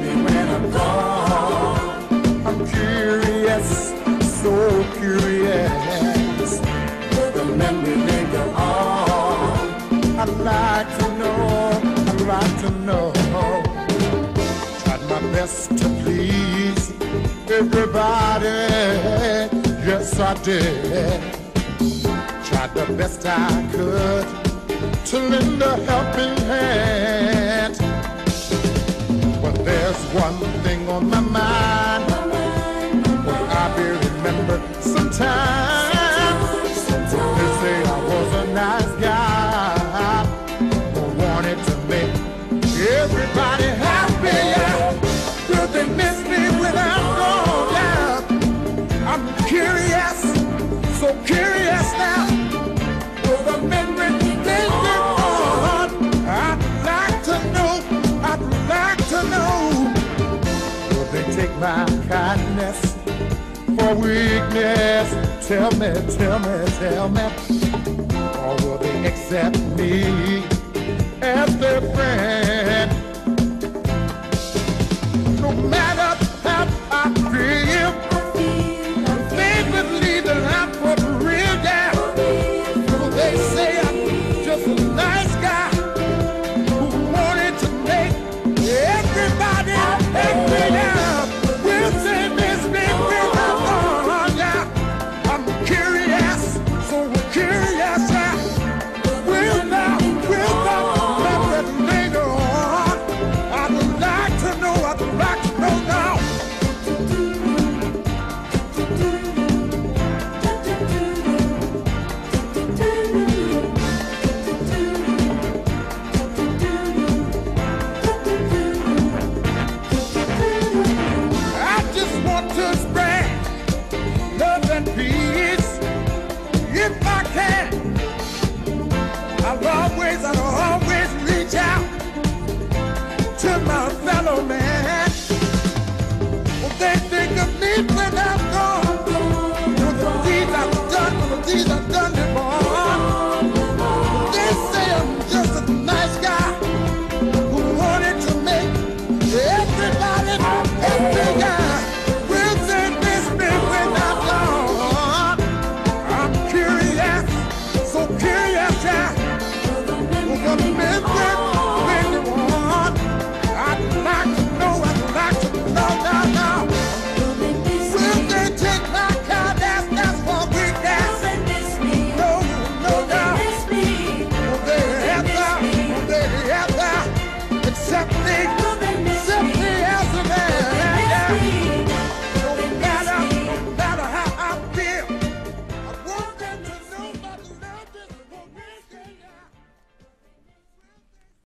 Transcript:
me when I'm gone. I'm curious, so curious. The memory may on. I'd like to know, I'd like to know. Tried my best to please everybody. Yes, I did. Tried the best I could to lend a helping hand. One my kindness for weakness? Tell me, tell me, tell me. Or will they accept me as their friend? To my fellow man. Well, they think of me when I'm gone. For the deeds I've done, for the deeds I've done before. They say I'm just a nice guy who wanted to make everybody happy. Yeah. Will they miss me when I'm gone? I'm curious, so curious, yeah. The